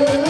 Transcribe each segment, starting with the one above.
Thank you.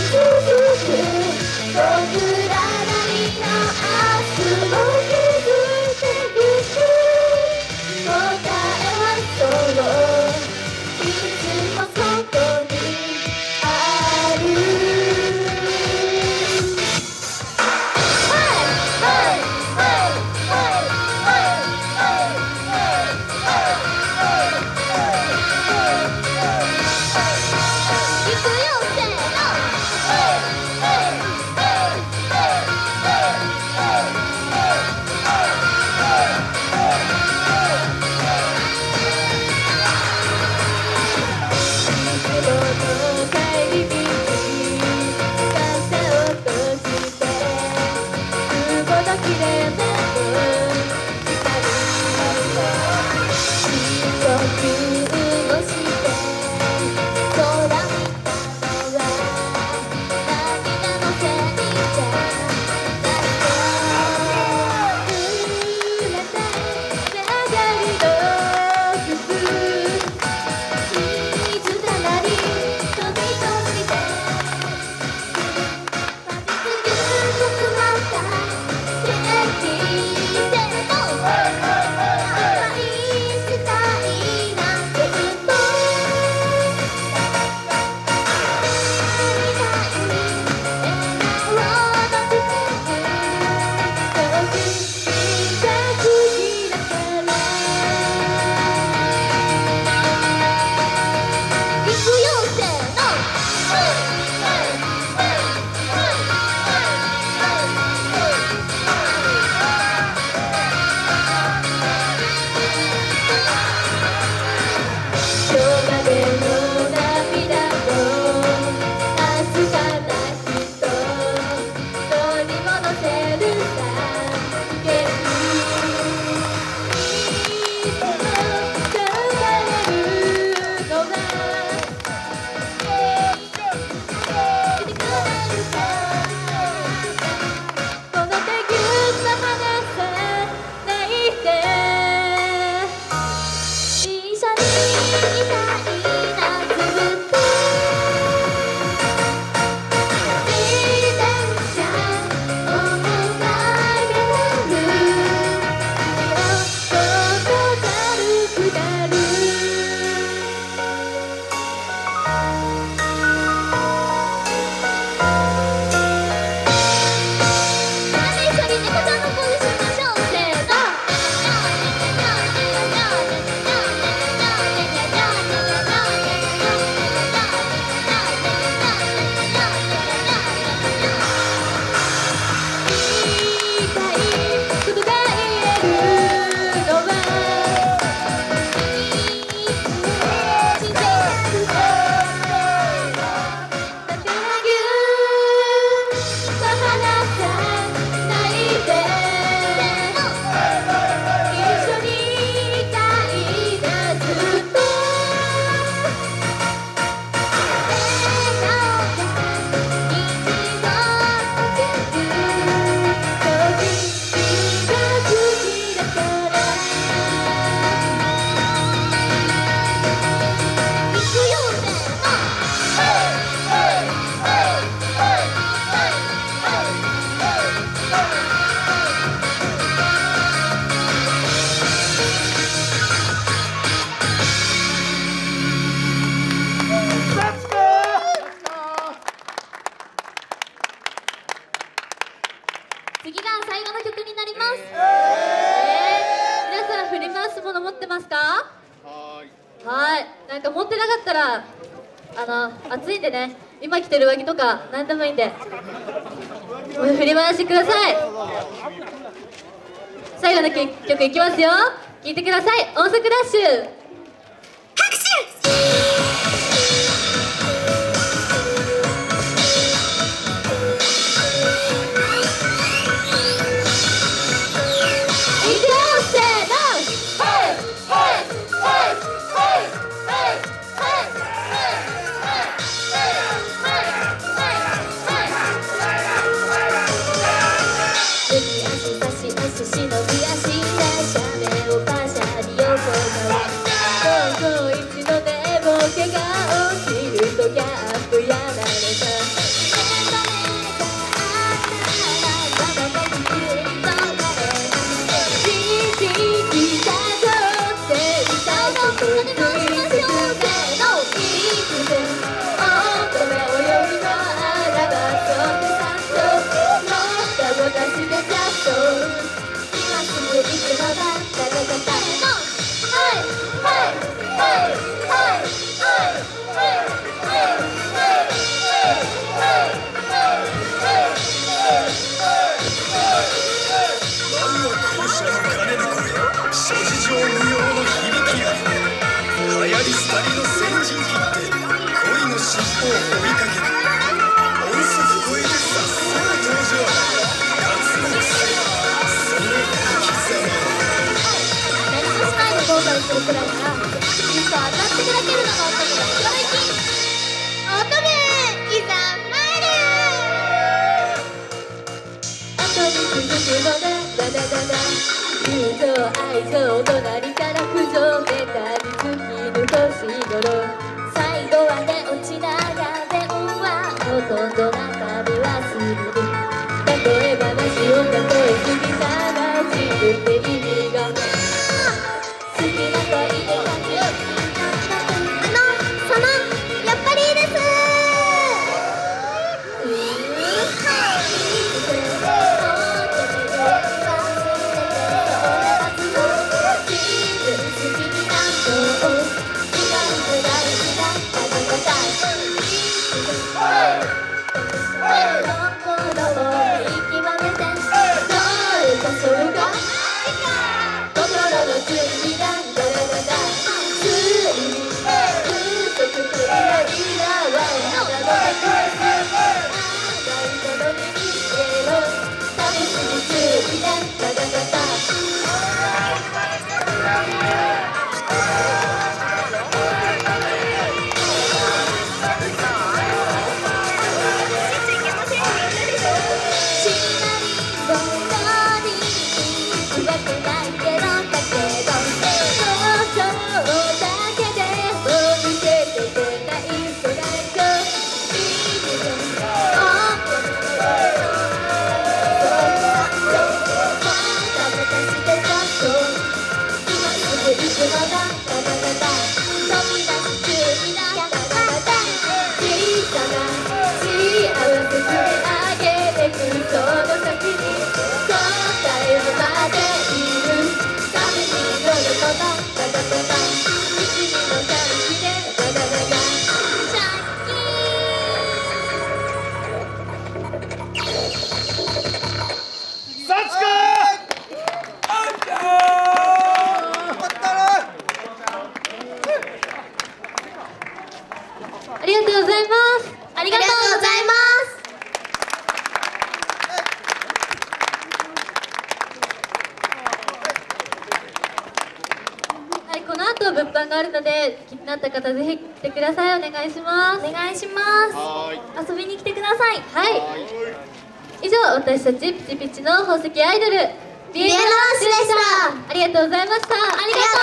今着てる上着とか何でもいいんで。振り回してください。最後の曲いきますよ。聴いてください。音速ダッシュ。するはののとにの情愛情隣から不条でくて耳がきななった方ぜひ来てください。お願いします。お願いします。遊びに来てください。はい。以上私たちピチピチの宝石アイドルビエローシでした。ありがとうございました。ありがとう